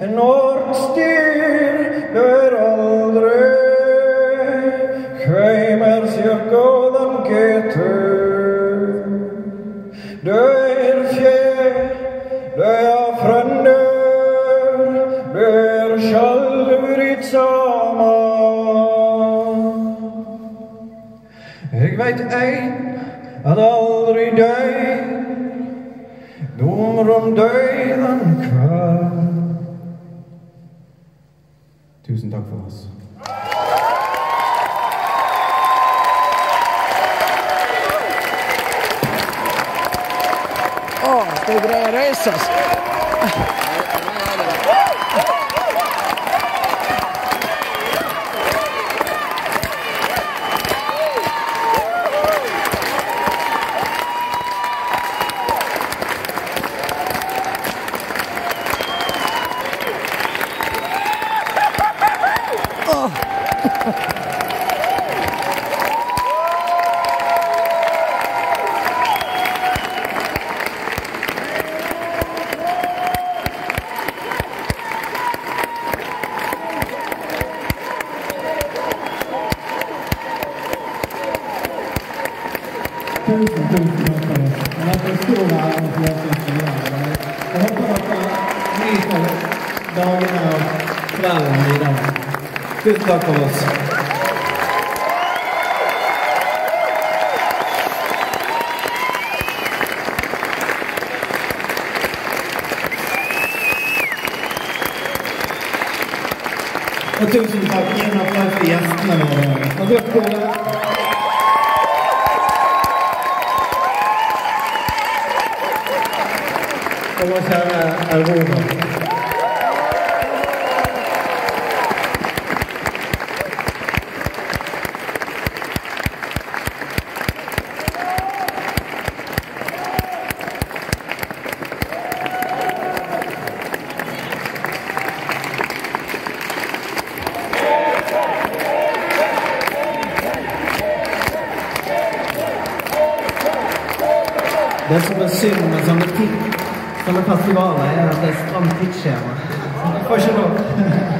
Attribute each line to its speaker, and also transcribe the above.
Speaker 1: Nordstyr ber aldrig Heimer sig gådan getur Du er fjär, du er frender Du er självrit samma Jeg veit ein at aldri døy Domer om døden kveld Takk for oss.
Speaker 2: Åh, det dagen av kvällen idag.
Speaker 3: Tusen tack för oss. Och tusen tack igen för gästerna. como se habla alguno. Décima cena, mas aqui. Sånne festivaler er det stramt tidsskjema. Får ikke nok.